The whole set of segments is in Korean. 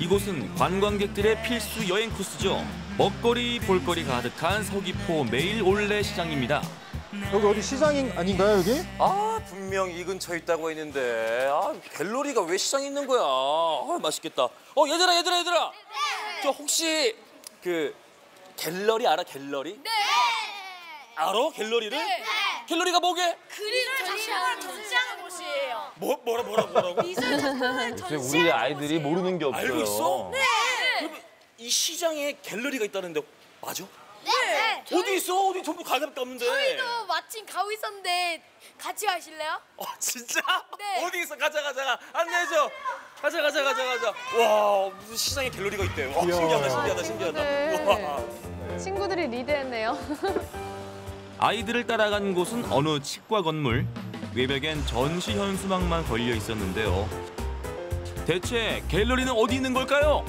이곳은 관광객들의 필수 여행 코스죠. 먹거리, 볼거리 가득한 서귀포 매일 올레 시장입니다. 여기 어디 시장 아닌가요 여기? 아 분명 이 근처에 있다고 했는데 아 갤러리가 왜 시장에 있는 거야? 아 맛있겠다. 어 얘들아 얘들아 얘들아. 저 혹시 그 갤러리 알아 갤러리? 네. 알아 갤러리를? 네. 갤러리가 뭐게? 그림을 전시하는 전시하는 곳이에요. 뭐 뭐라 뭐라 뭐라고? 미술 작품을 전시하는 우리 아이들이 곳이에요. 모르는 게 없어요. 알고 있어? 네. 그러면 이 시장에 갤러리가 있다는데 맞아? 네. 어디 있어? 어디 전부 가게밖에 없는데. 저희도 마침 가고 있었는데 같이 가실래요? 어 진짜? 네. 어디 있어? 가자 가자 가. 안내해줘. 가자 가자 가자 가자. 와 무슨 시장에 갤러리가 있대. 와. 신기하다 신기하다 신기하다. 네. 와. 친구들이 리드했네요. 아이들을 따라간 곳은 어느 치과 건물. 외벽엔 전시 현수막만 걸려 있었는데요. 대체 갤러리는 어디 있는 걸까요?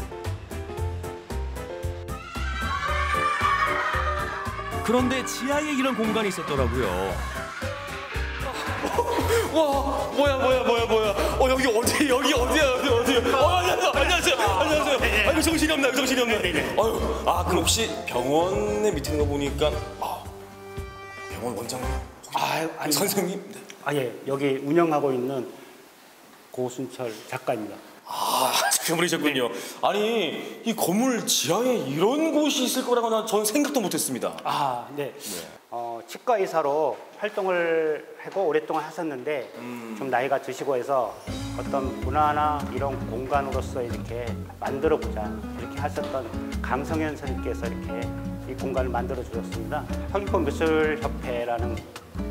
그런데 지하에 이런 공간이 있었더라고요. 와 뭐야 뭐야 뭐야 뭐야. 어 여기 어디 여기 어디야 어디 어디. 어 안녕하세요 안녕하세요 안녕하세요. 아이고 정신이 없네 정신이 없네. 아유 아 그럼 혹시 병원에 밑에 있는 거 보니까 아 병원 원장님. 아, 아니, 선생님. 아, 예. 여기 운영하고 있는 고순철 작가입니다. 아, 그분이셨군요. 아니, 이 건물 지하에 이런 곳이 있을 거라고는 전 생각도 못 했습니다. 아, 네. 어, 치과 의사로 활동을 하고 오랫동안 하셨는데 좀 나이가 드시고 해서 어떤 문화나 이런 공간으로서 이렇게 만들어 보자 이렇게 하셨던 강성현 선생님께서 이렇게 이 공간을 만들어 주셨습니다. 서귀포 미술협회라는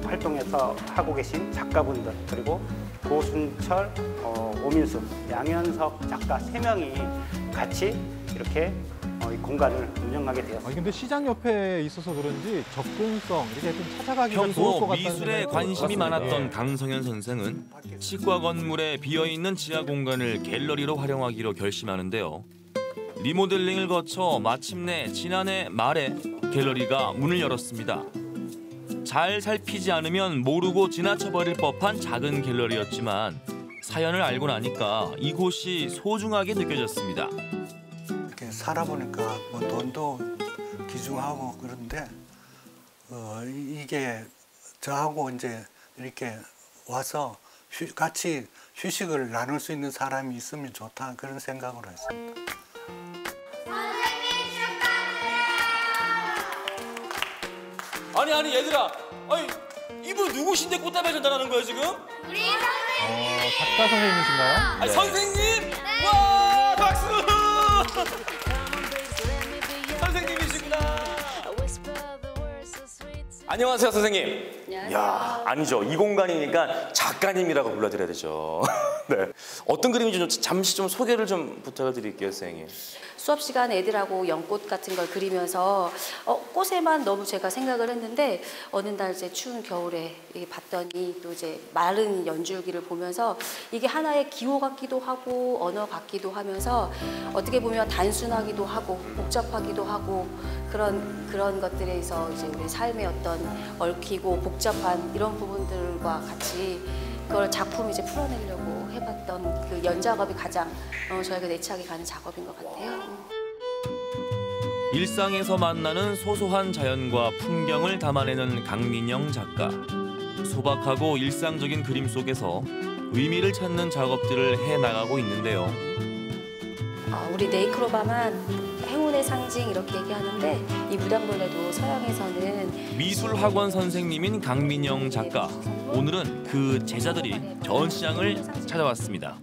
활동에서 하고 계신 작가분들 그리고 고순철, 어, 오민수, 양현석 작가 세 명이 같이 이렇게 어, 이 공간을 운영하게 되었습니다. 아니 근데 시장 옆에 있어서 그런지 접근성 이렇게 좀 찾아가기가 좋을 것 평소 같다는 미술에 생각이 관심이 들었습니다. 많았던 강성현 선생은 치과 건물에 비어있는 지하 공간을 갤러리로 활용하기로 결심하는데요. 리모델링을 거쳐 마침내 지난해 말에 갤러리가 문을 열었습니다. 잘 살피지 않으면 모르고 지나쳐버릴 법한 작은 갤러리였지만 사연을 알고 나니까 이곳이 소중하게 느껴졌습니다. 이렇게 살아보니까 뭐 돈도 귀중하고 그런데 어, 이- 이게 저하고 이제 이렇게 와서 휴- 같이 휴식을 나눌 수 있는 사람이 있으면 좋다 그런 생각으로 했습니다. 아니, 아니, 얘들아. 아니, 이분 누구신데 꽃다발 전달하는 거예요, 지금? 우리 어, 작가 선생님이신가요? 아니, 선생님! 와, 박수! 선생님이시구나. 안녕하세요, 선생님. 야, 아니죠. 이 공간이니까 작가님이라고 불러드려야 되죠. 네. 어떤 그림인지 좀 잠시 좀 소개를 좀 부탁을 드릴게요, 선생님. 수업 시간 애들하고 연꽃 같은 걸 그리면서 어, 꽃에만 너무 제가 생각을 했는데 어느 날 이제 추운 겨울에 봤더니 또 이제 마른 연줄기를 보면서 이게 하나의 기호 같기도 하고 언어 같기도 하면서 어떻게 보면 단순하기도 하고 복잡하기도 하고 그런 그런 것들에서 이제 우리 삶의 어떤 얽히고 복 잡한 이런 부분들과 같이 그걸 작품 이제 풀어내려고 해봤던 그 연작업이 가장 어, 저희가 내착이 가는 작업인 것 같아요. 일상에서 만나는 소소한 자연과 풍경을 담아내는 강민영 작가. 소박하고 일상적인 그림 속에서 의미를 찾는 작업들을 해 나가고 있는데요. 어, 우리 네이크로바만 행운의 상 징 이렇게 얘기하는데 이 무당벌레도 서양에서는 미술학원 선생님인 강민영 작가. 오늘은 그 제자들이 전시장을 찾아왔습니다.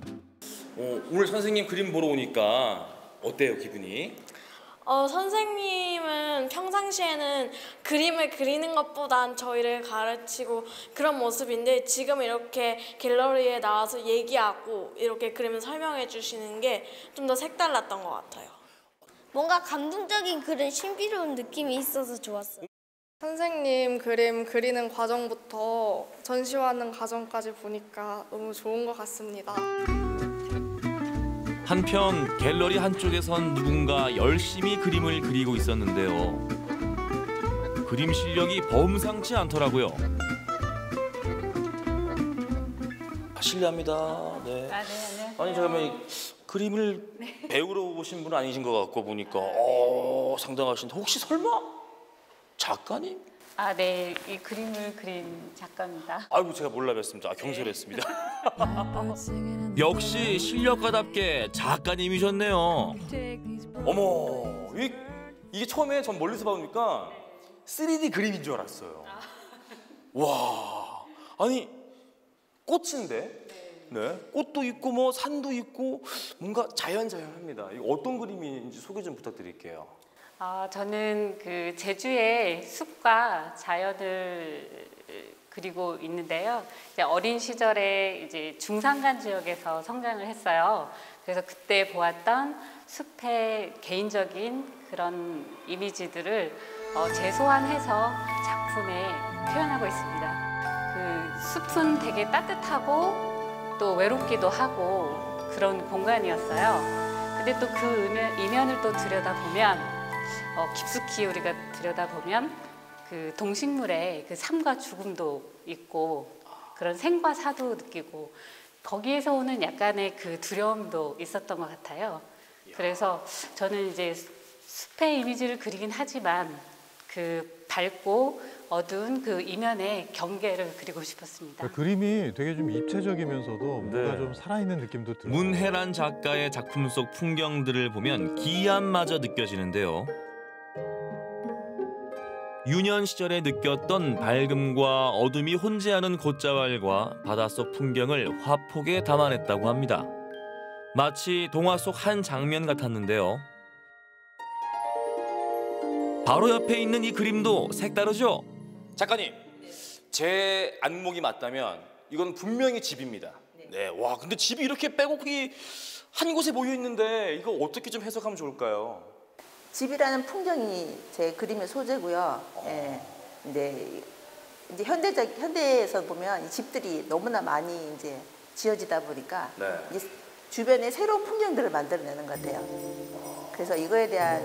어, 오늘 선생님 그림 보러 오니까 어때요, 기분이? 어, 선생님은 평상시에는 그림을 그리는 것보단 저희를 가르치고 그런 모습인데 지금 이렇게 갤러리에 나와서 얘기하고 이렇게 그림을 설명해 주시는 게 좀 더 색달랐던 것 같아요. 뭔가 감동적인 그런 신비로운 느낌이 있어서 좋았어요. 선생님 그림 그리는 과정부터 전시하는 과정까지 보니까 너무 좋은 것 같습니다. 한편 갤러리 한쪽에선 누군가 열심히 그림을 그리고 있었는데요. 그림 실력이 범상치 않더라고요. 아, 실례합니다. 네. 아니 잠깐만 이- 그림을 배우러 오신 분 아니신 것 같고 보니까 어, 상당하신데 혹시 설마 작가님? 아, 네. 이 그림을 그린 작가입니다. 아이고 제가 몰라 뵀습니다. 아, 경솔했습니다. 역시 실력가답게 작가님이셨네요. 어머, 이, 이게 처음에 전 멀리서 보니까 3D 그림인 줄 알았어요. 와, 아니 꽃인데, 네, 꽃도 있고 뭐 산도 있고 뭔가 자연자연합니다. 어떤 그림인지 소개 좀 부탁드릴게요. 아, 저는 그 제주의 숲과 자연을 그리고 있는데요. 어린 시절에 이제 중산간 지역에서 성장을 했어요. 그래서 그때 보았던 숲의 개인적인 그런 이미지들을 어, 재소환해서 작품에 표현하고 있습니다. 그 숲은 되게 따뜻하고 또 외롭기도 하고 그런 공간이었어요. 근데 또 그 이면을 또 들여다보면 어, 깊숙이 우리가 들여다보면 그 동식물의 그 삶과 죽음도 있고 그런 생과 사도 느끼고 거기에서 오는 약간의 그 두려움도 있었던 것 같아요. 그래서 저는 이제 숲의 이미지를 그리긴 하지만 그 밝고 어두운 그 이면의 경계를 그리고 싶었습니다. 그 그림이 되게 좀 입체적이면서도 뭔가 네. 좀 살아있는 느낌도 들어요. 문혜란 작가의 작품 속 풍경들을 보면 기이함마저 느껴지는데요. 유년 시절에 느꼈던 밝음과 어둠이 혼재하는 곶자왈과 바닷속 풍경을 화폭에 담아냈다고 합니다. 마치 동화 속 한 장면 같았는데요. 바로 옆에 있는 이 그림도 색다르죠? 작가님, 제 안목이 맞다면 이건 분명히 집입니다. 네, 와, 근데 집이 이렇게 빼곡히 한 곳에 모여 있는데 이거 어떻게 좀 해석하면 좋을까요? 집이라는 풍경이 제 그림의 소재고요. 예. 근데 이제 현대적 현대에서 보면 이 집들이 너무나 많이 이제 지어지다 보니까 네. 이제 주변에 새로운 풍경들을 만들어내는 것 같아요. 그래서 이거에 대한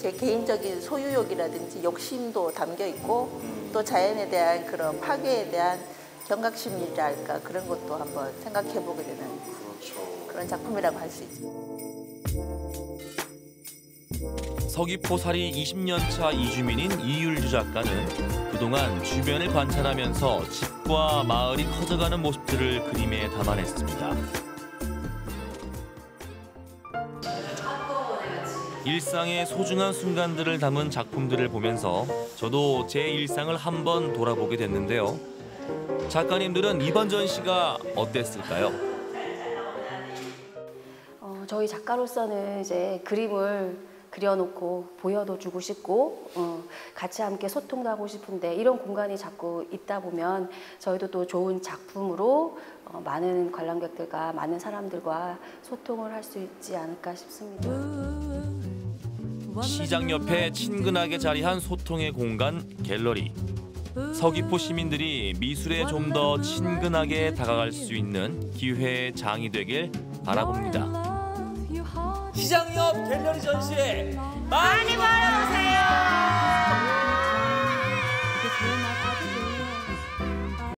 제 개인적인 소유욕이라든지 욕심도 담겨 있고 또 자연에 대한 그런 파괴에 대한 경각심이랄까 그런 것도 한번 생각해 보게 되는 그런 작품이라고 할 수 있죠. 서귀포살이 20년 차 이주민인 이율주 작가는 그동안 주변을 관찰하면서 집과 마을이 커져가는 모습들을 그림에 담아냈습니다. 일상의 소중한 순간들을 담은 작품들을 보면서 저도 제 일상을 한번 돌아보게 됐는데요. 작가님들은 이번 전시가 어땠을까요? 어, 저희 작가로서는 이제 그림을 그려놓고 보여도 주고 싶고 어, 같이 함께 소통도 하고 싶은데 이런 공간이 자꾸 있다 보면 저희도 또 좋은 작품으로 어, 많은 관람객들과 많은 사람들과 소통을 할 수 있지 않을까 싶습니다. 시장 옆에 친근하게 자리한 소통의 공간 갤러리. 서귀포 시민들이 미술에 좀 더 친근하게 다가갈 수 있는 기회의 장이 되길 바라봅니다. 시장 옆 갤러리 전시회 많이 보러오세요.